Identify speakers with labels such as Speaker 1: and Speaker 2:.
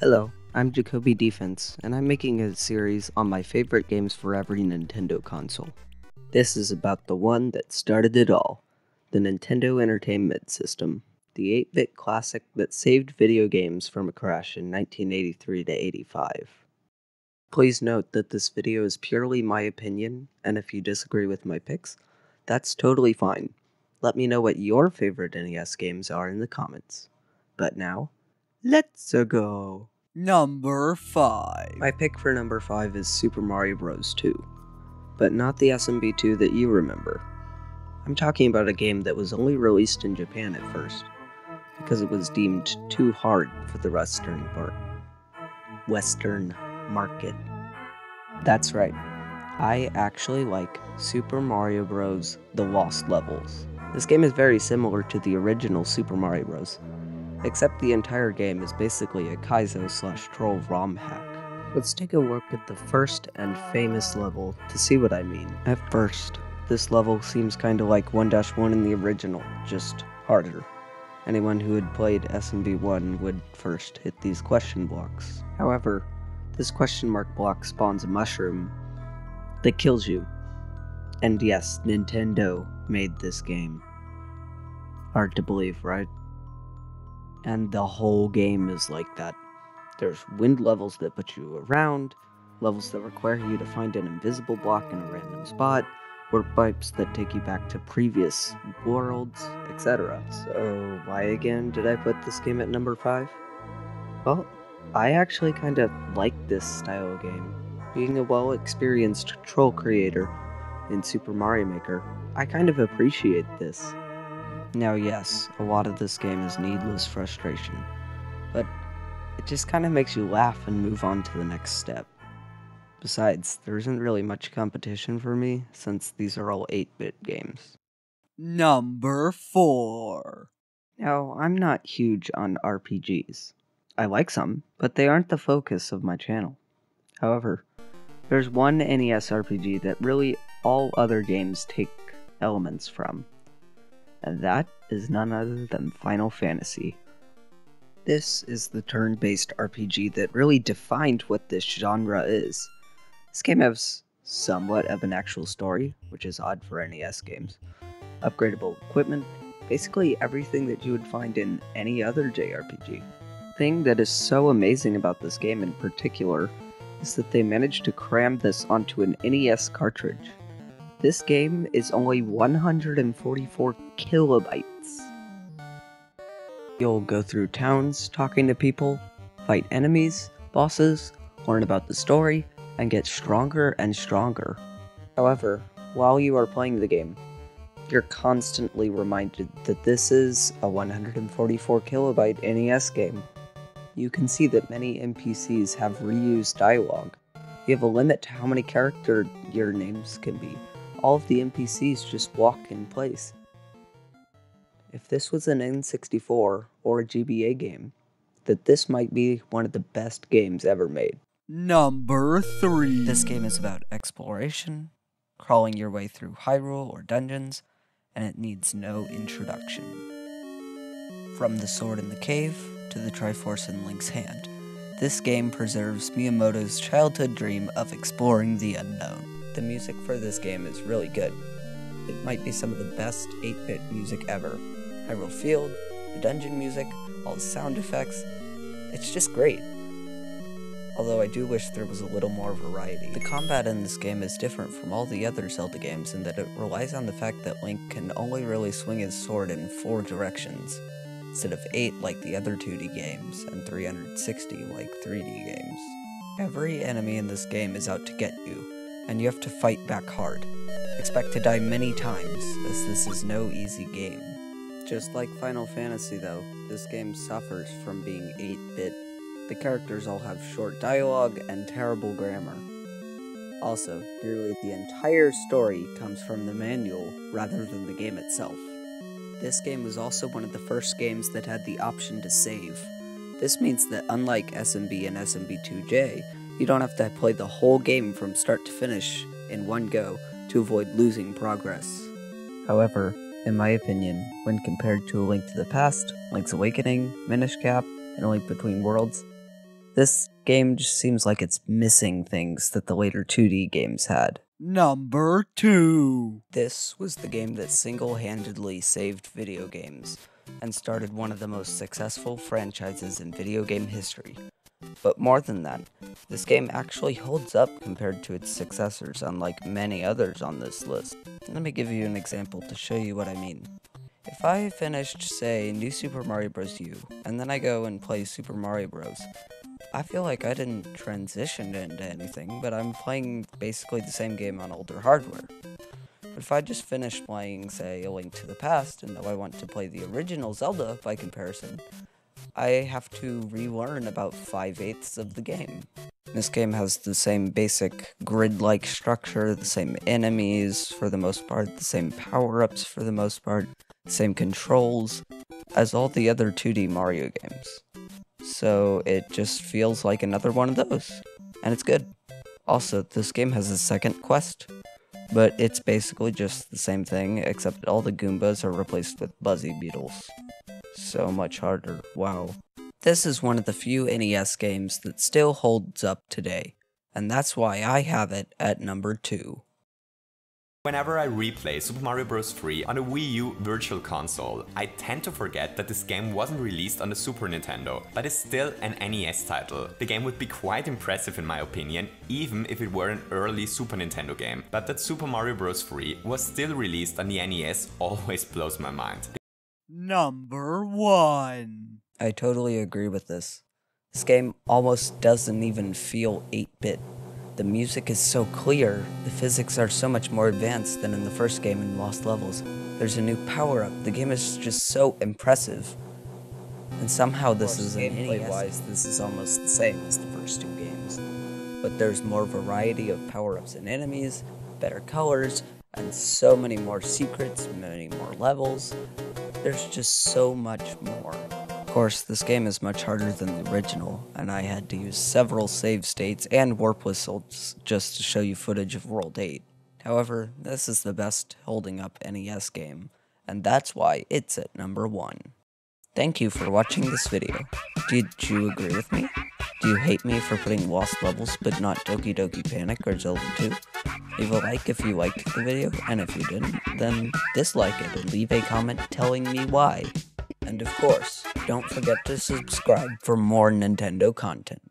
Speaker 1: Hello, I'm Jacoby Defense, and I'm making a series on my favorite games for every Nintendo console. This is about the one that started it all the Nintendo Entertainment System, the 8 bit classic that saved video games from a crash in 1983 to 85. Please note that this video is purely my opinion, and if you disagree with my picks, that's totally fine. Let me know what your favorite NES games are in the comments. But now, let's go!
Speaker 2: Number 5.
Speaker 1: My pick for number 5 is Super Mario Bros. 2, but not the SMB2 that you remember. I'm talking about a game that was only released in Japan at first, because it was deemed too hard for the Western part. Western market. That's right. I actually like Super Mario Bros. The Lost Levels. This game is very similar to the original Super Mario Bros., except the entire game is basically a Kaizo slash troll ROM hack. Let's take a look at the first and famous level to see what I mean. At first, this level seems kinda like 1-1 in the original, just harder. Anyone who had played SMB1 would first hit these question blocks. However, this question mark block spawns a mushroom that kills you. And yes, Nintendo made this game. Hard to believe, right? And the whole game is like that. There's wind levels that put you around, levels that require you to find an invisible block in a random spot, warp pipes that take you back to previous worlds, etc. So, why again did I put this game at number 5? Well, I actually kind of like this style of game. Being a well experienced troll creator in Super Mario Maker, I kind of appreciate this. Now, yes, a lot of this game is needless frustration, but it just kind of makes you laugh and move on to the next step. Besides, there isn't really much competition for me since these are all 8 bit games.
Speaker 2: Number 4.
Speaker 1: Now, I'm not huge on RPGs. I like some, but they aren't the focus of my channel. However, there's one NES RPG that really all other games take elements from, and that is none other than Final Fantasy. This is the turn based RPG that really defined what this genre is. This game has somewhat of an actual story, which is odd for NES games, upgradable equipment, basically everything that you would find in any other JRPG. The thing that is so amazing about this game in particular is that they managed to cram this onto an NES cartridge. This game is only 144 kilobytes. You'll go through towns talking to people, fight enemies, bosses, learn about the story, and get stronger and stronger. However, while you are playing the game, you're constantly reminded that this is a 144 kilobyte NES game. You can see that many NPCs have reused dialogue. You have a limit to how many character your names can be. All of the NPCs just walk in place. If this was an N64 or a GBA game, that this might be one of the best games ever made.
Speaker 2: Number 3.
Speaker 3: This game is about exploration, crawling your way through Hyrule or dungeons, and it needs no introduction. From the sword in the cave to the Triforce in Link's hand, this game preserves Miyamoto's childhood dream of exploring the unknown. The music for this game is really good. It might be some of the best 8 bit music ever. Hyrule Field, the dungeon music, all the sound effects. It's just great. Although I do wish there was a little more variety. The combat in this game is different from all the other Zelda games in that it relies on the fact that Link can only really swing his sword in four directions, instead of eight like the other 2D games, and 360 like 3D games. Every enemy in this game is out to get you, and you have to fight back hard. Expect to die many times, as this is no easy game. Just like Final Fantasy though, this game suffers from being 8-bit. The characters all have short dialogue and terrible grammar. Also, nearly the entire story comes from the manual rather than the game itself. This game was also one of the first games that had the option to save. This means that unlike SMB and SMB2J, you don't have to play the whole game from start to finish in one go to avoid losing progress. However, in my opinion, when compared to A Link to the Past, Link's Awakening, Minish Cap, and A Link Between Worlds,
Speaker 4: This game just seems like it's missing things that the later 2D games had.
Speaker 2: Number 2.
Speaker 1: This was the game that single handedly saved video games and started one of the most successful franchises in video game history. But more than that, this game actually holds up compared to its successors, unlike many others on this list. Let me give you an example to show you what I mean. If I finished, say, New Super Mario Bros. U, and then I go and play Super Mario Bros., I feel like I didn't transition into anything, but I'm playing basically the same game on older hardware. But if I just finished playing, say, A Link to the Past, and now I want to play the original Zelda by comparison, I have to relearn about 5 eighths of the game. This game has the same basic grid like structure, the same enemies for the most part, the same power ups for the most part, same controls as all the other 2D Mario games. So it just feels like another one of those, and it's good. Also, this game has a second quest, but it's basically just the same thing, except all the Goombas are replaced with Buzzy Beetles. So much harder, wow. This is one of the few NES games that still holds up today, and that's why I have it at number 2.
Speaker 5: Whenever I replay Super Mario Bros. 3 on a Wii U Virtual Console, I tend to forget that this game wasn't released on the Super Nintendo, but is still an NES title. The game would be quite impressive in my opinion, even if it were an early Super Nintendo game, but that Super Mario Bros. 3 was still released on the NES always blows my mind.
Speaker 2: Number 1.
Speaker 1: I totally agree with this. This game almost doesn't even feel 8 bit. The music is so clear, the physics are so much more advanced than in the first game in Lost Levels. There's a new power up, the game is just so impressive. And somehow this is an
Speaker 4: gameplay wise, this is almost the same as the first two games.
Speaker 1: but there's more variety of power-ups and enemies, better colors, and so many more secrets, many more levels. There's just so much more. Of course, this game is much harder than the original, and I had to use several save states and warp whistles just to show you footage of World 8. However, this is the best holding up NES game, and that's why it's at number 1. Thank you for watching this video. Did you agree with me? Do you hate me for putting Lost Levels but not Doki Doki Panic or Zelda 2? Leave a like if you liked the video, and if you didn't, then dislike it and leave a comment telling me why. And of course, don't forget to subscribe for more Nintendo content.